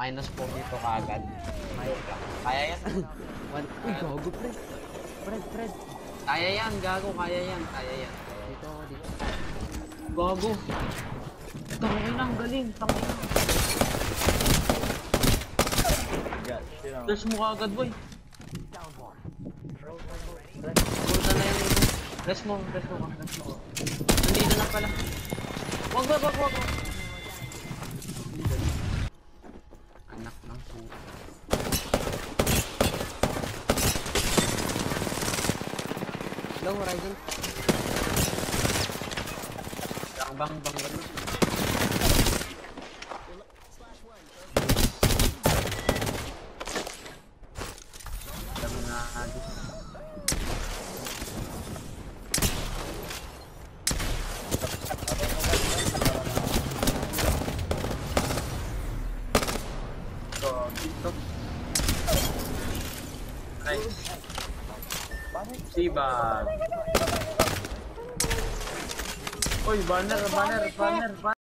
Minus po dito kagad. Kaya yan. One. Uy, gago, Fred. Fred, Fred. Kaya yan, gago. Kaya yan. Kaya yan. Dito ako, dito. Gago. Tangin ang galing. Tangin ang. Flash mo kagad, boy. Punta na yan. Rest mo, rest mo, rest mo. Nandito na pala. Wag, wag, wag, wag. wag. Long horizon. Bang, bang, bang, bang. Alam na, Sibag. Uy, banner, banner, banner, banner.